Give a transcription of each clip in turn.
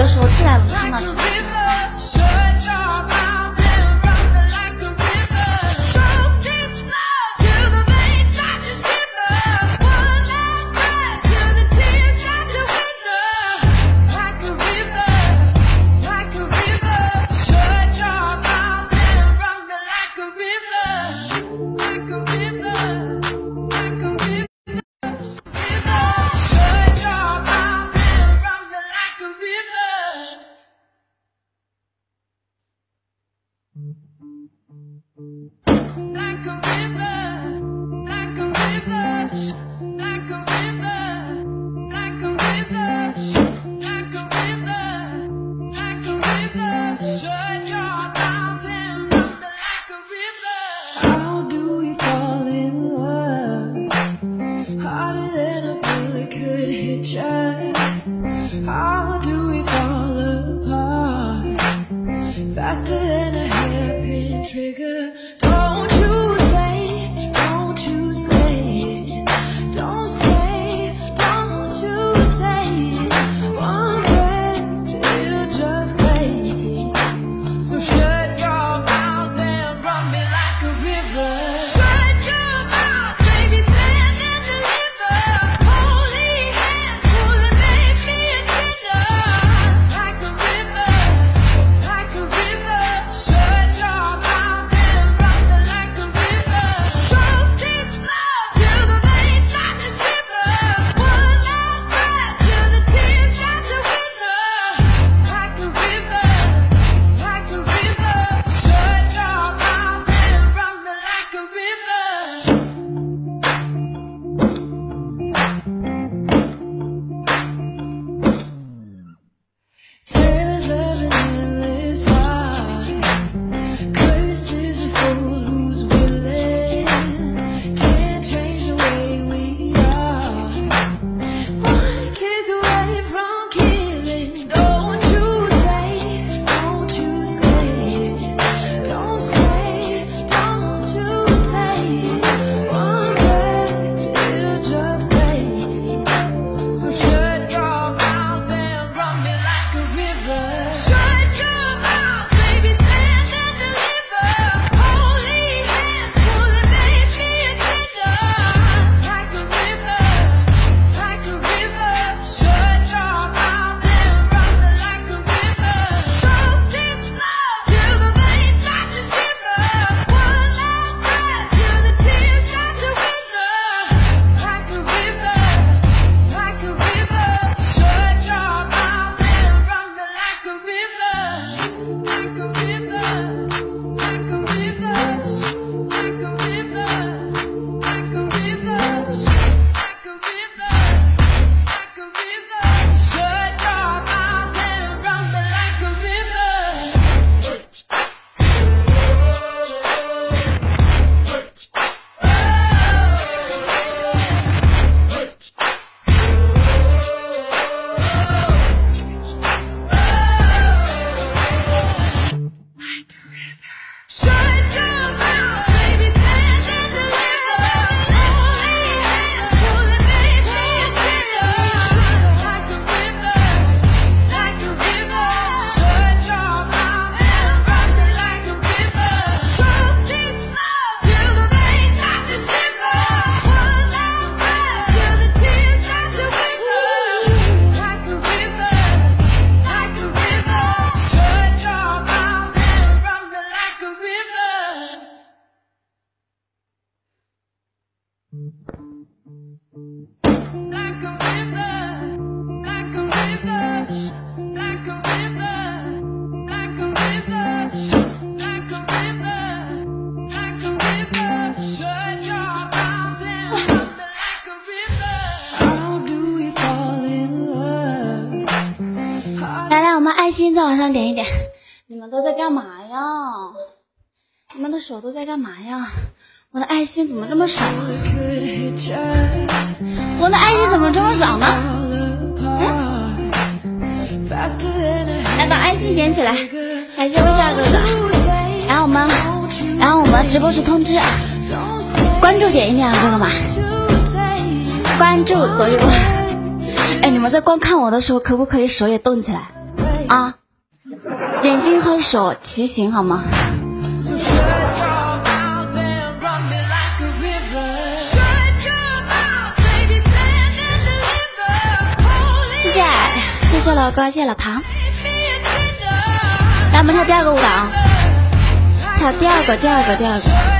的时候，自然能看到全身。你们都在干嘛呀？你们的手都在干嘛呀？我的爱心怎么这么少我的爱心怎么这么少呢？来把爱心点起来感谢微笑哥哥。然后我们然后我们直播时通知啊关注点一点啊哥哥们关注走一波哎你们在观看我的时候可不可以手也动起来？啊？眼睛和手骑行好吗？谢谢，谢谢老哥，谢谢老唐。来我们跳第二个舞蹈跳第二个第二个第二个。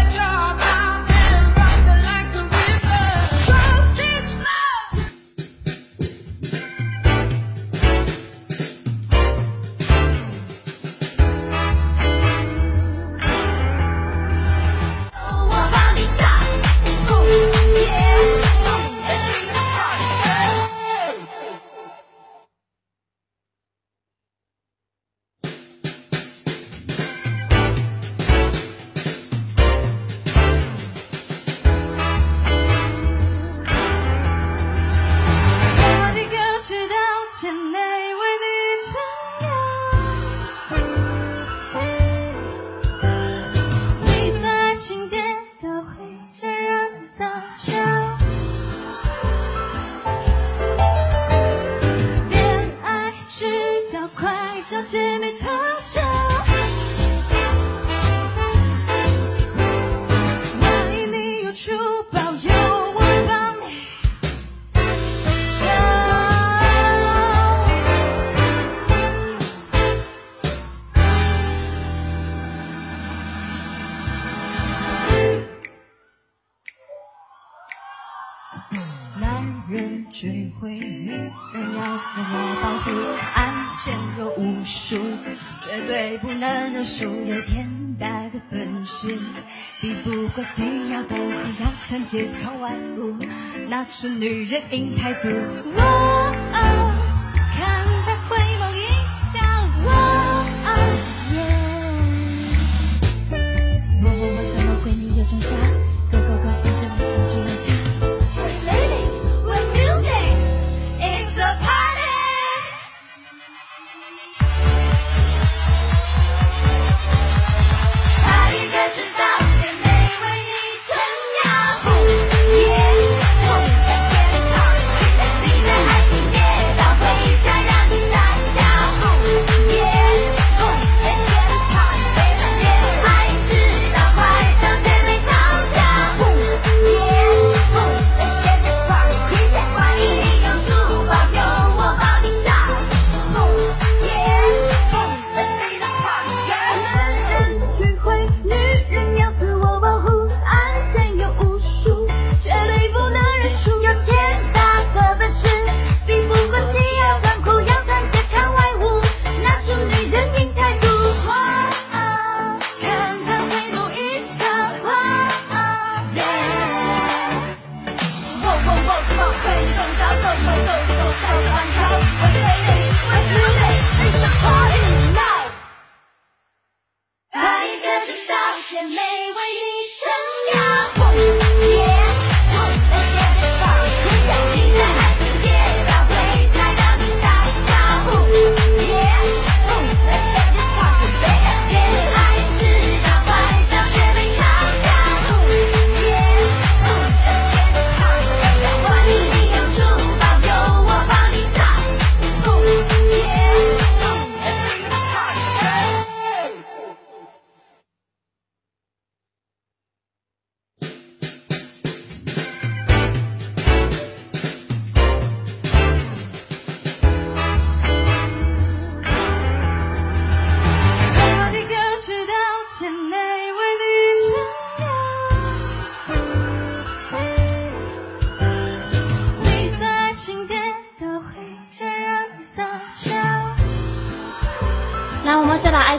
追回女人要自我保护安全有无数绝对不能认输有天大的本事。比不过低腰豆腐要参加靠万物拿出女人硬态度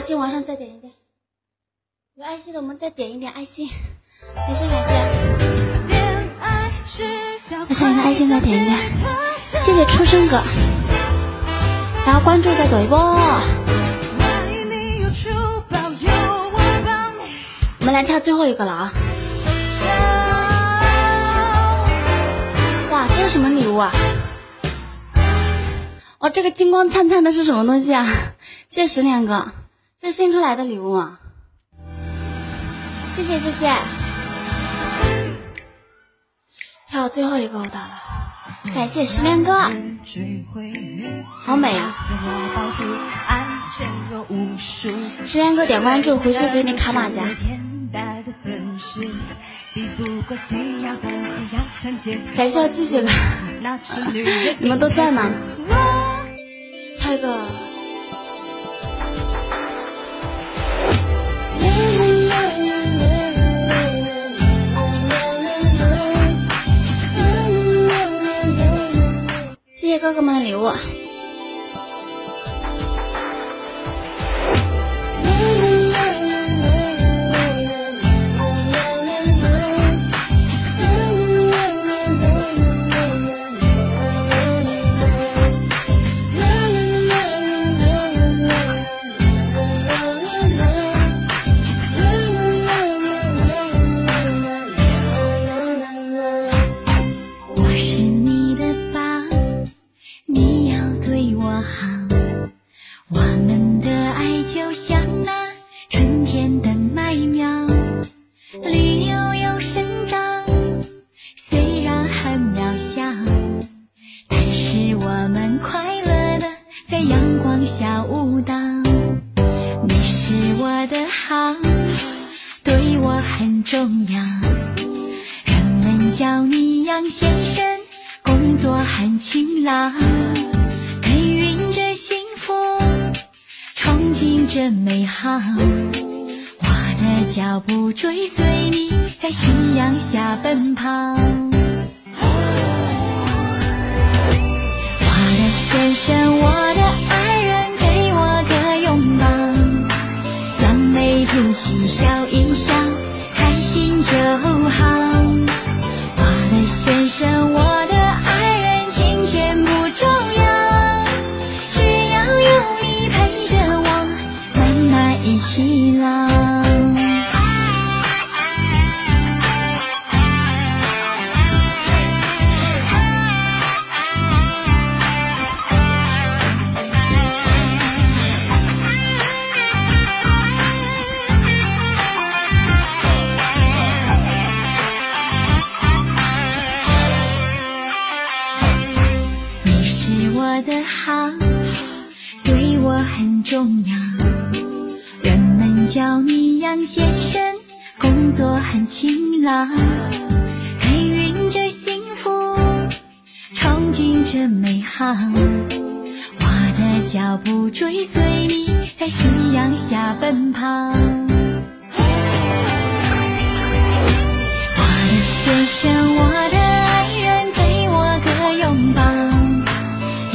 爱心往上再点一点，有爱心的我们再点一点爱心。感谢感谢，我想的爱心再点一点，谢谢初生哥。想要关注再走一波，我们来跳最后一个了啊。哇，这是什么礼物啊？哦，这个金光灿灿的是什么东西啊？谢谢十年哥。这是新出来的礼物吗？谢谢谢谢。还有最后一个我打了，感谢十年哥，好美啊！十年哥点关注，回去给你卡马甲。感谢我继续吧，你们都在呢。还有个哥哥们的礼物。舞蹈。你是我的好，对我很重要。人们叫你杨先生，工作很勤劳，耕耘着幸福，憧憬着美好。我的脚步追随你，在夕阳下奔跑。杨先生，工作很勤劳，耕耘着幸福，憧憬着美好。我的脚步追随你，在夕阳下奔跑。我的先生，我的爱人，给我个拥抱，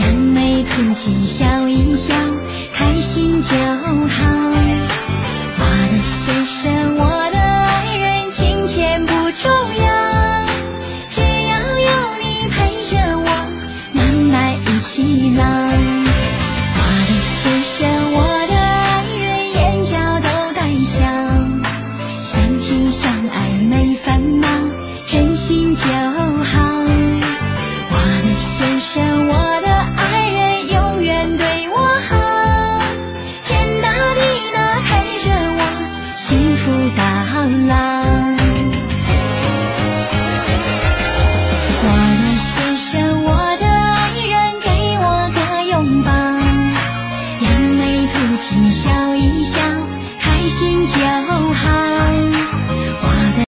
扬眉吐气，笑一笑，实现我